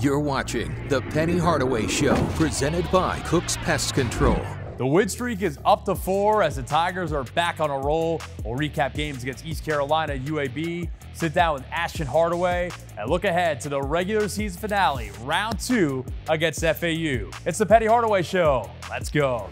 You're watching The Penny Hardaway Show, presented by Cook's Pest Control. The win streak is up to four as the Tigers are back on a roll. We'll recap games against East Carolina, UAB, sit down with Ashton Hardaway, and look ahead to the regular season finale, round two against FAU. It's the Penny Hardaway Show. Let's go.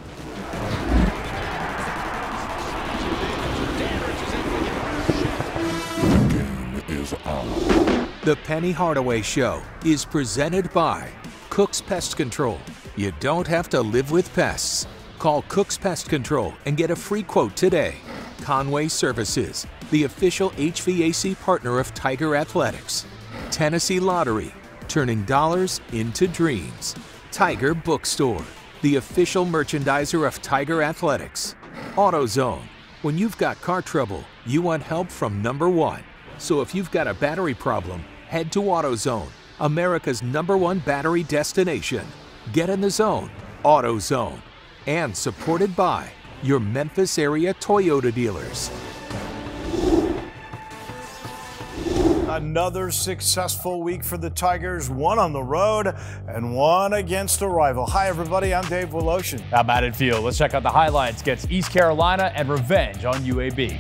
The Penny Hardaway Show is presented by Cook's Pest Control. You don't have to live with pests. Call Cook's Pest Control and get a free quote today. Conway Services, the official HVAC partner of Tiger Athletics. Tennessee Lottery, turning dollars into dreams. Tiger Bookstore, the official merchandiser of Tiger Athletics. AutoZone, when you've got car trouble, you want help from number one. So if you've got a battery problem, head to AutoZone, America's number one battery destination. Get in the zone, AutoZone. And supported by your Memphis area Toyota dealers. Another successful week for the Tigers, one on the road and one against a rival. Hi, everybody. I'm Dave Woloshin. I'm Matt Enfield. Let's check out the highlights against East Carolina and revenge on UAB.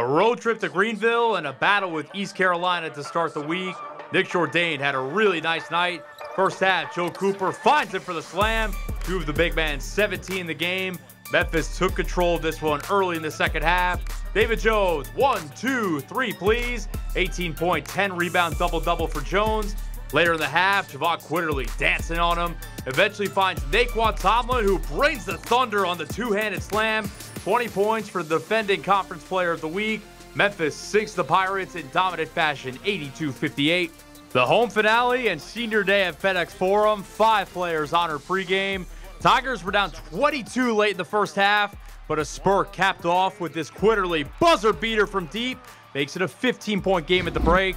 A road trip to Greenville and a battle with East Carolina to start the week. Nick Jourdain had a really nice night. First half, Joe Cooper finds it for the slam. Two of the big men, 17 in the game. Memphis took control of this one early in the second half. David Jones, one, two, three, please. 18 point, 10 rebound, double double for Jones. Later in the half, Jahvon Quinerly dancing on him. Eventually finds Nae'Qwan Tomlin, who brings the Thunder on the two handed slam. 20 points for the defending conference player of the week. Memphis sinks the Pirates in dominant fashion, 82 58. The home finale and senior day at FedEx Forum, five players honored pregame. Tigers were down 22 late in the first half, but a spurt capped off with this Quinerly buzzer beater from deep, makes it a 15 point game at the break.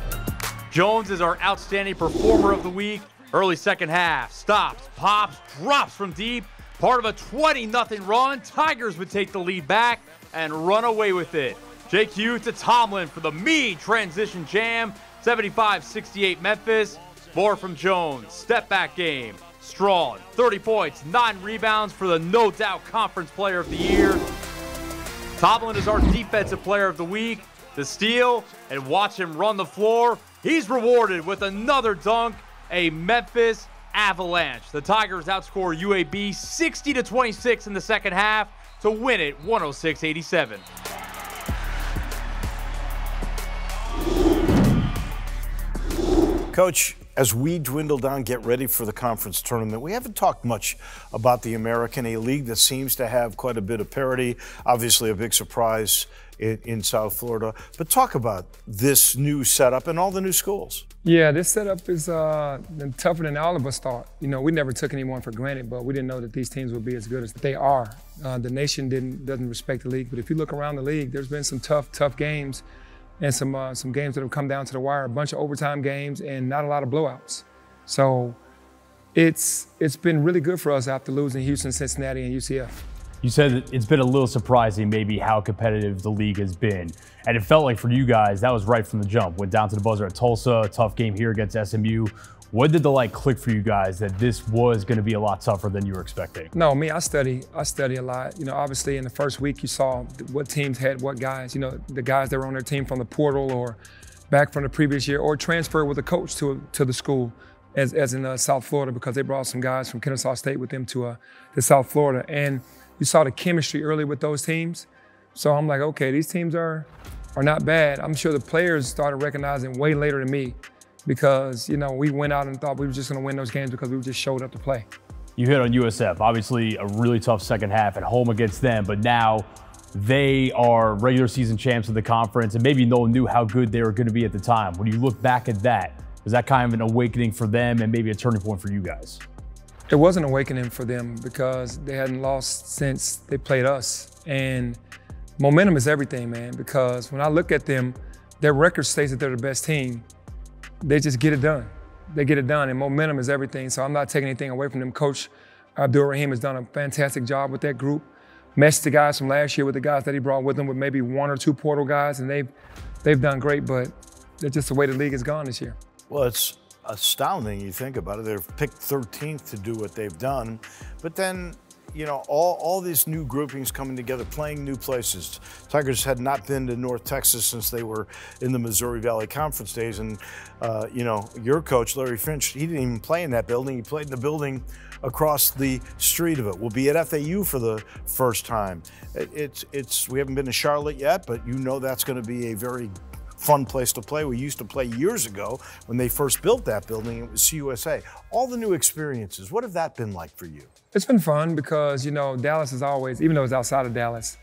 Jones is our outstanding performer of the week. Early second half, stops, pops, drops from deep. Part of a 20 0 run, Tigers would take the lead back and run away with it. JQ to Tomlin for the mean transition jam. 75 68 Memphis. More from Jones. Step back game. Strong. 30 points, 9 rebounds for the no doubt conference player of the year. Tomlin is our defensive player of the week. The steal and watch him run the floor. He's rewarded with another dunk. A Memphis Avalanche. The Tigers outscore UAB 60 to 26 in the second half to win it 106 87. Coach, as we dwindle down, get ready for the conference tournament, we haven't talked much about the American, a league that seems to have quite a bit of parity. Obviously, a big surprise in, in South Florida. But talk about this new setup and all the new schools. Yeah, this setup is uh, tougher than all of us thought. You know, we never took anyone for granted, but we didn't know that these teams would be as good as they are. Uh, the nation didn't doesn't respect the league, but if you look around the league, there's been some tough, tough games, and some uh, some games that have come down to the wire. A bunch of overtime games and not a lot of blowouts. So, it's it's been really good for us after losing Houston, Cincinnati, and UCF. You said it's been a little surprising, maybe, how competitive the league has been. And it felt like for you guys, that was right from the jump. Went down to the buzzer at Tulsa, tough game here against SMU. What did the light click for you guys that this was going to be a lot tougher than you were expecting? No, me, I study. I study a lot. You know, obviously in the first week you saw what teams had what guys. You know, the guys that were on their team from the portal or back from the previous year, or transfer with a coach to to the school, as as in uh, South Florida because they brought some guys from Kennesaw State with them to uh, to South Florida and you saw the chemistry early with those teams. So I'm like, okay, these teams are are not bad. I'm sure the players started recognizing way later than me because, you know, we went out and thought we were just gonna win those games because we just showed up to play. You hit on USF, obviously a really tough second half at home against them, but now they are regular season champs of the conference, and maybe no one knew how good they were going to be at the time. When you look back at that, was that kind of an awakening for them and maybe a turning point for you guys? it was an awakening for them because they hadn't lost since they played us. And momentum is everything, man, because when I look at them, their record states that they're the best team. They just get it done. They get it done, and momentum is everything. So I'm not taking anything away from them. Coach Abdur-Rahim has done a fantastic job with that group. Meshed the guys from last year with the guys that he brought with him, with maybe one or two portal guys, and they've they've done great. But that's just the way the league has gone this year. Well, it's astounding. You think about it. They're picked 13th to do what they've done, but then you know, all, all these new groupings coming together, playing new places. Tigers had not been to North Texas since they were in the Missouri Valley Conference days. And, uh, you know, your coach, Larry Finch, he didn't even play in that building. He played in the building across the street of it. We'll be at FAU for the first time. It, it's, it's, we haven't been to Charlotte yet, but you know that's going to be a very fun place to play. We used to play years ago when they first built that building. It was CUSA. All the new experiences. What have that been like for you? It's been fun because you know Dallas is always, even though it's outside of Dallas,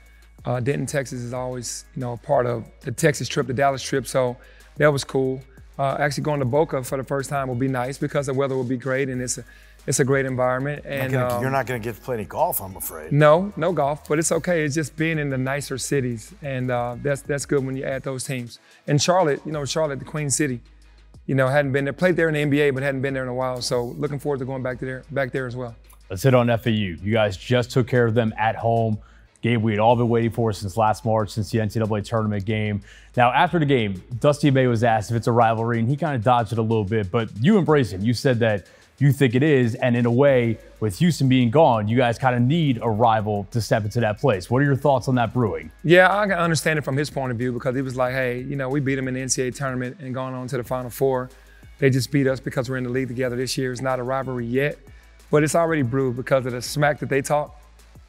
uh, Denton, Texas is always you know part of the Texas trip, the Dallas trip. So that was cool. Uh, actually going to Boca for the first time will be nice because the weather will be great and it's a, it's a great environment. And not gonna, um, you're not going to get to play any golf, I'm afraid. No, no golf, but it's okay. It's just being in the nicer cities, and uh, that's that's good when you add those teams. And Charlotte, you know, Charlotte, the Queen City, you know, hadn't been there, played there in the NBA, but hadn't been there in a while. So looking forward to going back to there, back there as well. Let's hit on FAU. You guys just took care of them at home. Game we had all been waiting for since last March, since the NCAA tournament game. Now, after the game, Dusty May was asked if it's a rivalry, and he kind of dodged it a little bit, but you embrace it. You said that you think it is. And in a way, with Houston being gone, you guys kind of need a rival to step into that place. What are your thoughts on that brewing? Yeah, I can understand it from his point of view because he was like, hey, you know, we beat them in the NCAA tournament and gone on to the Final Four. They just beat us because we're in the league together this year. It's not a rivalry yet, but it's already brewed because of the smack that they talk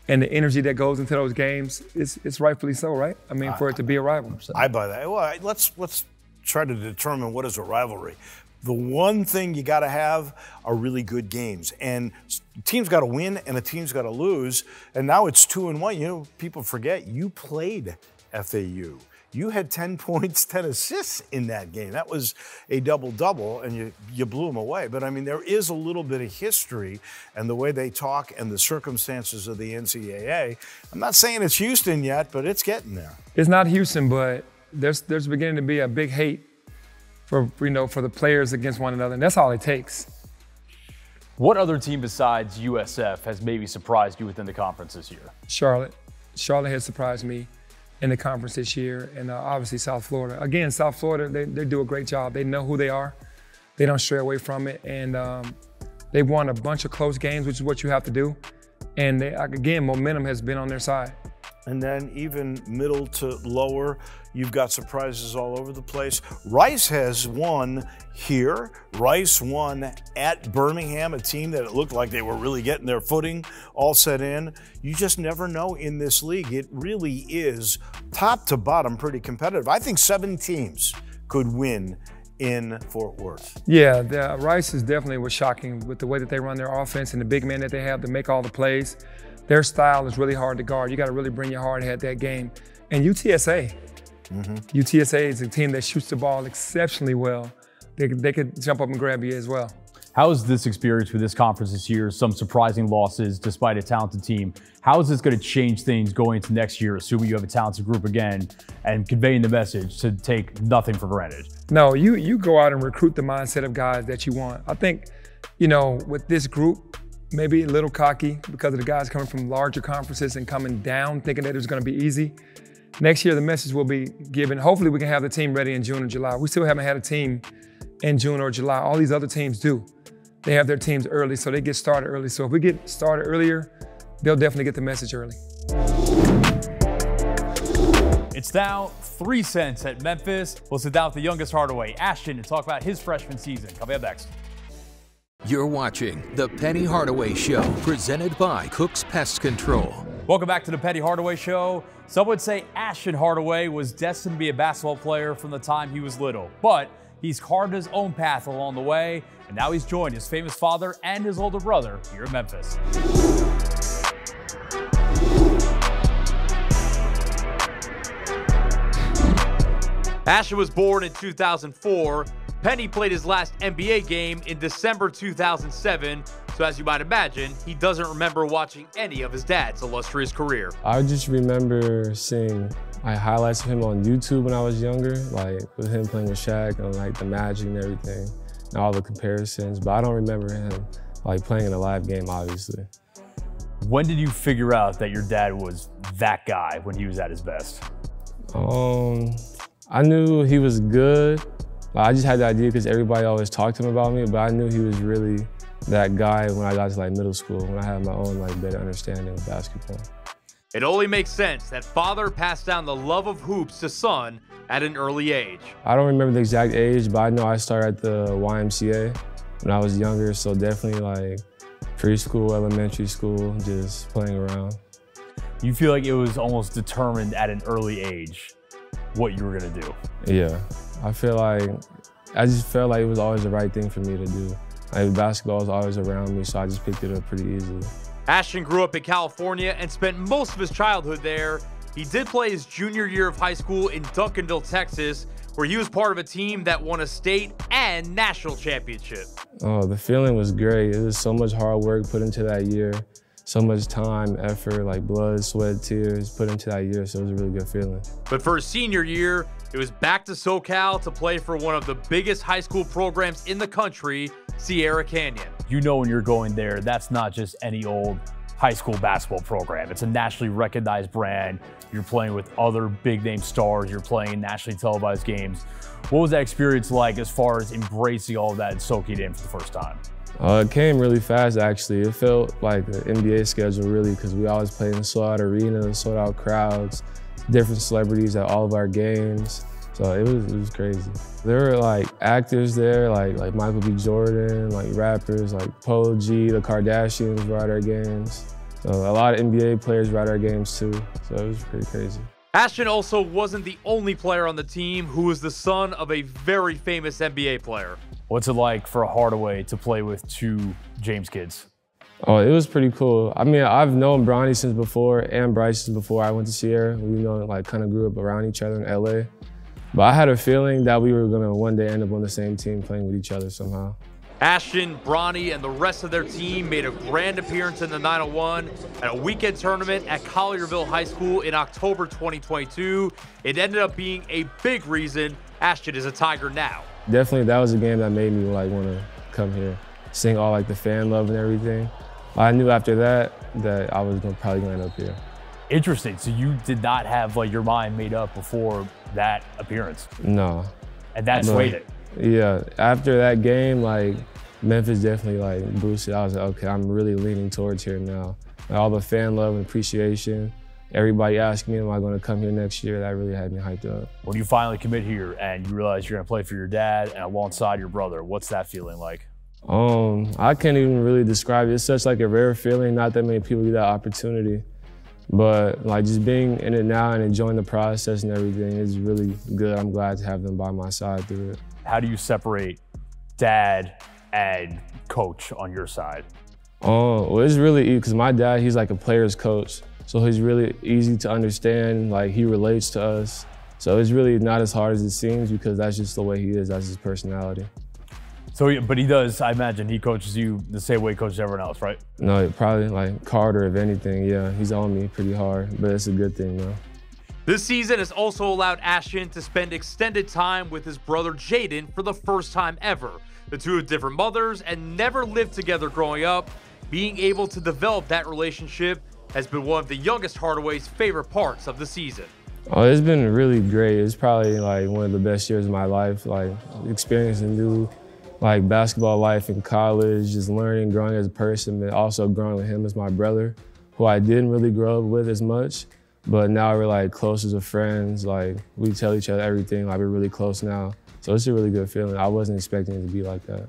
and the energy that goes into those games. It's, it's rightfully so, right? I mean, for it to be a rival. I buy that. Well, let's let's try to determine what is a rivalry the one thing you got to have are really good games. And team's got to win and a team's got to lose. And now it's two and one. You know, people forget you played FAU. You had 10 points, 10 assists in that game. That was a double double, and you, you blew them away. But I mean, there is a little bit of history and the way they talk and the circumstances of the NCAA. I'm not saying it's Houston yet, but it's getting there. It's not Houston, but there's, there's beginning to be a big hate for you know for the players against one another, and that's all it takes. What other team besides USF has maybe surprised you within the conference this year? Charlotte. Charlotte has surprised me in the conference this year, and uh, obviously South Florida. Again, South Florida, they, they do a great job. They know who they are. They don't stray away from it, and um, they've won a bunch of close games, which is what you have to do. And they, again, momentum has been on their side. And then even middle to lower, you've got surprises all over the place. Rice has won here. Rice won at Birmingham, a team that it looked like they were really getting their footing all set in. You just never know in this league. It really is top to bottom pretty competitive. I think seven teams could win in Fort Worth. Yeah, the, uh, Rice is definitely was shocking with the way that they run their offense and the big men that they have to make all the plays their style is really hard to guard. You got to really bring your hard head that game. And UTSA, mm-hmm. UTSA is a team that shoots the ball exceptionally well. They, they could jump up and grab you as well. How is this experience with this conference this year? Some surprising losses despite a talented team. How is this going to change things going into next year, assuming you have a talented group again and conveying the message to take nothing for granted? No, you you go out and recruit the mindset of guys that you want. I think, you know, with this group, maybe a little cocky because of the guys coming from larger conferences and coming down thinking that it was going to be easy. Next year, the message will be given. Hopefully, we can have the team ready in June or July. We still haven't had a team in June or July. All these other teams do. They have their teams early, so they get started early. So if we get started earlier, they'll definitely get the message early. It's now three cents at Memphis. We'll sit down with the youngest Hardaway, Ashton, to talk about his freshman season. Coming up next. You're watching The Penny Hardaway Show, presented by Cook's Pest Control. Welcome back to The Penny Hardaway Show. Some would say Ashton Hardaway was destined to be a basketball player from the time he was little, but he's carved his own path along the way, and now he's joined his famous father and his older brother here in Memphis. Ashton was born in 2004 Penny played his last NBA game in December 2007, so as you might imagine, he doesn't remember watching any of his dad's illustrious career. I just remember seeing like highlights of him on YouTube when I was younger, like with him playing with Shaq and like the Magic and everything, and all the comparisons. But I don't remember him like playing in a live game, obviously. When did you figure out that your dad was that guy when he was at his best? Um, I knew he was good Like, I just had the idea because everybody always talked to him about me, but I knew he was really that guy when I got to like middle school, when I had my own like better understanding of basketball. It only makes sense that father passed down the love of hoops to son at an early age. I don't remember the exact age, but I know I started at the YMCA when I was younger, so definitely like preschool, elementary school, just playing around. You feel like it was almost determined at an early age what you were gonna do? Yeah, I feel like I just felt like it was always the right thing for me to do. Like basketball was always around me, so I just picked it up pretty easily. Ashton grew up in California and spent most of his childhood there. He did play his junior year of high school in Duncanville, Texas, where he was part of a team that won a state and national championship. Oh, the feeling was great. It was so much hard work put into that year, so much time, effort, like blood, sweat, tears put into that year, so it was a really good feeling. But for his senior year, it was back to SoCal to play for one of the biggest high school programs in the country, Sierra Canyon. You know when you're going there, that's not just any old high school basketball program. It's a nationally recognized brand. You're playing with other big name stars. You're playing nationally televised games. What was that experience like as far as embracing all of that and soaking it in for the first time? Uh, it came really fast, actually. It felt like the NBA schedule, really, because we always played in sold out arenas, sold out crowds, different celebrities at all of our games. So it was, it was crazy. There were like actors there, like like Michael B. Jordan, like rappers, like Polo G, the Kardashians were at our games. So a lot of NBA players were at our games too. So it was pretty crazy. Ashton also wasn't the only player on the team who was the son of a very famous NBA player. What's it like for a Hardaway to play with two James kids? Oh, it was pretty cool. I mean, I've known Bronny since before and Bryce since before I went to Sierra. We know, like, kind of grew up around each other in LA. But I had a feeling that we were going to one day end up on the same team playing with each other somehow. Ashton, Bronny, and the rest of their team made a grand appearance in the 901 at a weekend tournament at Collierville High School in October 2022. It ended up being a big reason Ashton is a Tiger now. Definitely, that was a game that made me like want to come here, seeing all like the fan love and everything. I knew after that that I was gonna, probably going to end up here. Interesting. So you did not have like your mind made up before that appearance. No. And that swayed it. Yeah. After that game, like Memphis definitely like boosted. I was like, okay, I'm really leaning towards here now. Like, all the fan love and appreciation. Everybody asking me, am I going to come here next year? That really had me hyped up. When you finally commit here and you realize you're going to play for your dad and alongside your brother, what's that feeling like? Um, I can't even really describe it. It's such like a rare feeling. Not that many people get that opportunity. But like just being in it now and enjoying the process and everything is really good. I'm glad to have them by my side through it. How do you separate dad and coach on your side? Oh, well, it's really easy because my dad, he's like a player's coach. So he's really easy to understand. Like he relates to us. So it's really not as hard as it seems because that's just the way he is. That's his personality. So, but he does. I imagine he coaches you the same way he coaches everyone else, right? No, probably like Carter, if anything. Yeah, he's on me pretty hard, but it's a good thing, though. This season has also allowed Ashton to spend extended time with his brother Jayden for the first time ever. The two have different mothers and never lived together growing up. Being able to develop that relationship has been one of the youngest Hardaway's favorite parts of the season. Oh, it's been really great. It's probably like one of the best years of my life, like experiencing new like basketball life in college, just learning, growing as a person, but also growing with him as my brother, who I didn't really grow up with as much. But now we're like close as friends. Like we tell each other everything. Like we're really close now. So it's a really good feeling. I wasn't expecting it to be like that.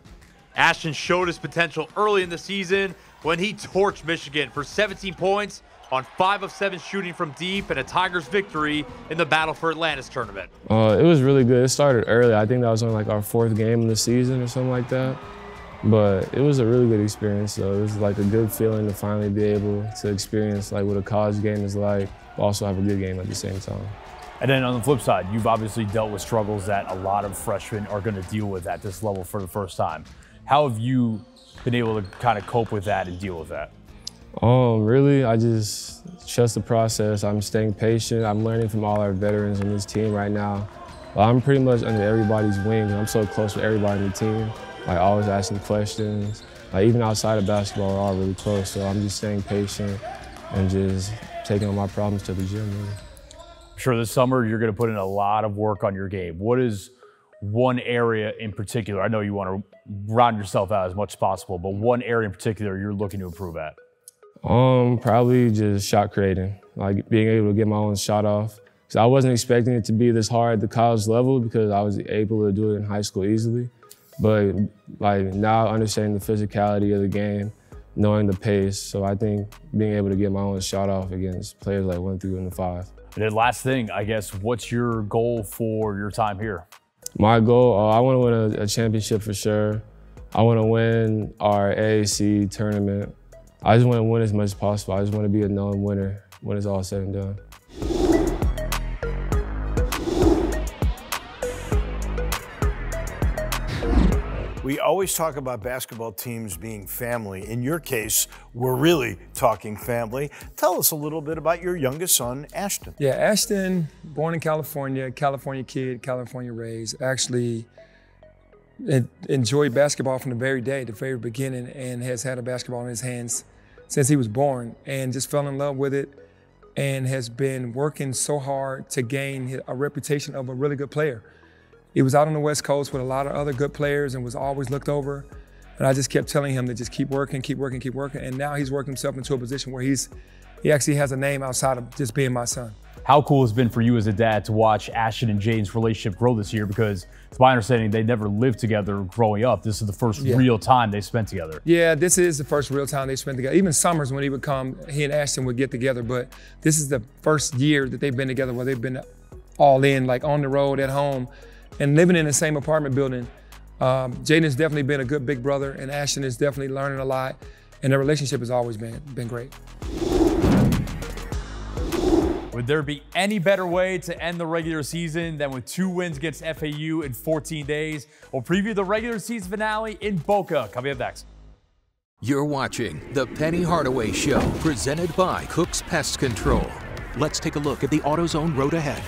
Ashton showed his potential early in the season when he torched Michigan for 17 points on five of seven shooting from deep and a Tigers victory in the Battle for Atlantis tournament. Uh, it was really good. It started early. I think that was only like our fourth game of the season or something like that. But it was a really good experience. So it was like a good feeling to finally be able to experience like what a college game is like, also have a good game at the same time. And then on the flip side, you've obviously dealt with struggles that a lot of freshmen are going to deal with at this level for the first time. How have you been able to kind of cope with that and deal with that? Um, really, I just trust the process. I'm staying patient. I'm learning from all our veterans on this team right now. I'm pretty much under everybody's wing, I'm so close with everybody on the team. Like always asking questions. Like even outside of basketball, we're all really close. So I'm just staying patient and just taking all my problems to the gym. Really. I'm sure this summer you're going to put in a lot of work on your game. What is one area in particular? I know you want to round yourself out as much as possible, but one area in particular you're looking to improve at? Um, probably just shot creating, like being able to get my own shot off. Cause I wasn't expecting it to be this hard at the college level because I was able to do it in high school easily. But like now understanding the physicality of the game, knowing the pace, so I think being able to get my own shot off against players like one through and the five. And then last thing, I guess, what's your goal for your time here? My goal, uh, I want to win a, a, championship for sure. I want to win our AAC tournament. I just want to win as much as possible. I just want to be a known winner when it's all said and done. We always talk about basketball teams being family. In your case, we're really talking family. Tell us a little bit about your youngest son, Ashton. Yeah, Ashton, born in California, California kid, California raised, actually enjoyed basketball from the very day, the very beginning, and has had a basketball in his hands since he was born and just fell in love with it and has been working so hard to gain a reputation of a really good player. He was out on the West Coast with a lot of other good players and was always looked over. And I just kept telling him to just keep working, keep working, keep working. And now he's worked himself into a position where he's he actually has a name outside of just being my son. How cool has been for you as a dad to watch Ashton and Jayden's relationship grow this year? Because it's my understanding they never lived together growing up. This is the first yeah. real time they spent together. Yeah, this is the first real time they spent together. Even summers when he would come, he and Ashton would get together. But this is the first year that they've been together where they've been all in, like on the road, at home and living in the same apartment building, um, Jayden has definitely been a good big brother, and Ashton is definitely learning a lot, and their relationship has always been been great. Would there be any better way to end the regular season than with two wins against FAU in 14 days? We'll preview the regular season finale in Boca. Coming up next. You're watching The Penny Hardaway Show, presented by Cook's Pest Control. Let's take a look at the AutoZone road ahead.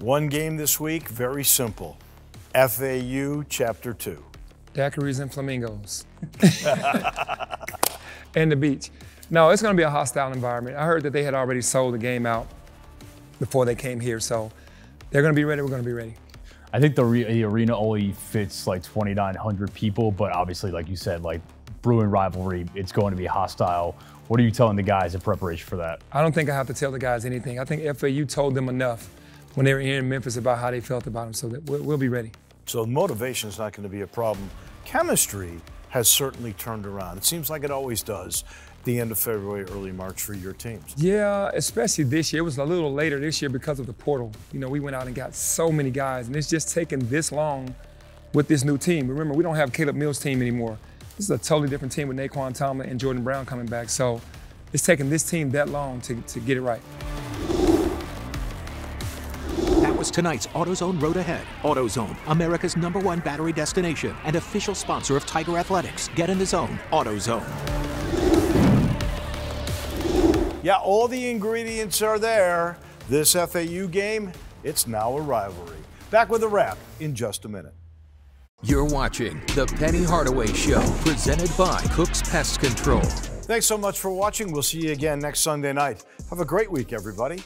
One game this week, very simple. FAU Chapter 2. Daiquiris and flamingos. and the beach. No, it's going to be a hostile environment. I heard that they had already sold the game out before they came here, so they're going to be ready. We're going to be ready. I think the, the arena only fits like 2,900 people, but obviously, like you said, like brewing rivalry, it's going to be hostile. What are you telling the guys in preparation for that? I don't think I have to tell the guys anything. I think FAU told them enough when they were here in Memphis about how they felt about him. So that we'll, we'll be ready. So motivation is not going to be a problem. Chemistry has certainly turned around. It seems like it always does the end of February, early March for your teams. Yeah, especially this year. It was a little later this year because of the portal. You know, we went out and got so many guys, and it's just taken this long with this new team. Remember, we don't have Caleb Mills' team anymore. This is a totally different team with Nae'Qwan Tomlin and Jordan Brown coming back. So it's taken this team that long to, to get it right tonight's AutoZone Road Ahead. AutoZone, America's number one battery destination and official sponsor of Tiger Athletics. Get in the zone, AutoZone. Yeah, all the ingredients are there. This FAU game, it's now a rivalry. Back with a wrap in just a minute. You're watching The Penny Hardaway Show, presented by Cook's Pest Control. Thanks so much for watching. We'll see you again next Sunday night. Have a great week, everybody.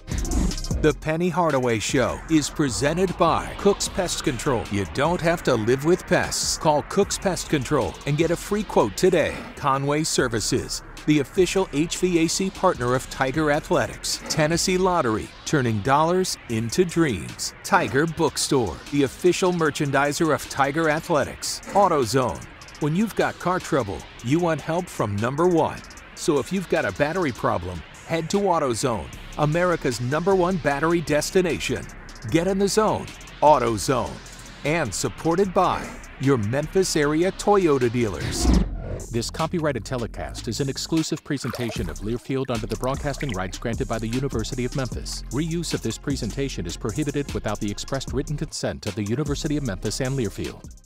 The Penny Hardaway Show is presented by Cook's Pest Control. You don't have to live with pests. Call Cook's Pest Control and get a free quote today. Conway Services, the official HVAC partner of Tiger Athletics. Tennessee Lottery, turning dollars into dreams. Tiger Bookstore, the official merchandiser of Tiger Athletics. AutoZone, when you've got car trouble, you want help from number one. So if you've got a battery problem, head to AutoZone, America's number one battery destination. Get in the zone, AutoZone. And supported by your Memphis area Toyota dealers. This copyrighted telecast is an exclusive presentation of Learfield under the broadcasting rights granted by the University of Memphis. Reuse of this presentation is prohibited without the expressed written consent of the University of Memphis and Learfield.